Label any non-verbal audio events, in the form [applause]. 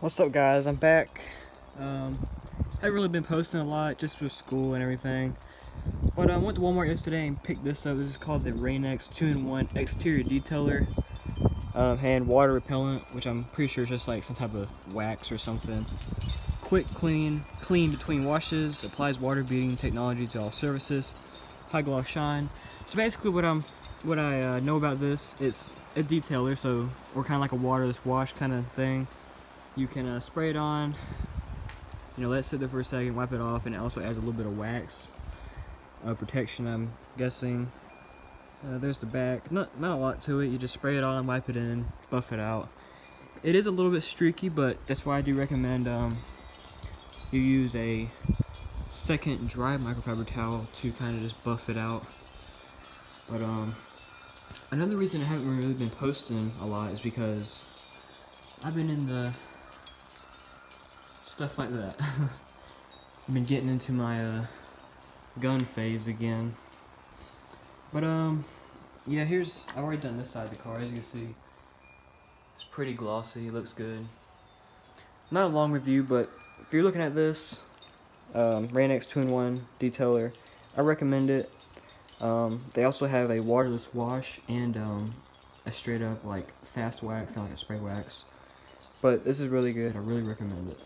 What's up guys, I'm back. Um, haven't really been posting a lot just for school and everything. But I went to Walmart yesterday and picked this up. This is called the Rain-X 2-in-1 Exterior Detailer um, and Water Repellent, which I'm pretty sure is just like some type of wax or something. Quick clean, clean between washes, applies water beading technology to all surfaces, high gloss shine. So basically what I'm what I uh, know about this, it's a detailer, so or kind of like a waterless wash kind of thing. You can uh, spray it on, you know, let it sit there for a second, wipe it off, and it also adds a little bit of wax uh, protection, I'm guessing. Uh, there's the back. Not, not a lot to it. You just spray it on, wipe it in, buff it out. It is a little bit streaky, but that's why I do recommend um, you use a second dry microfiber towel to kind of just buff it out. But um, another reason I haven't really been posting a lot is because I've been in the stuff like that. [laughs] I've been getting into my uh, gun phase again. But um, yeah, here's I've already done this side of the car. As you can see, it's pretty glossy. Looks good. Not a long review, but if you're looking at this, um, Rain-X 2-in-1 detailer, I recommend it. Um, they also have a waterless wash and um, a straight up like fast wax, kind of like a spray wax. But this is really good. I really recommend it.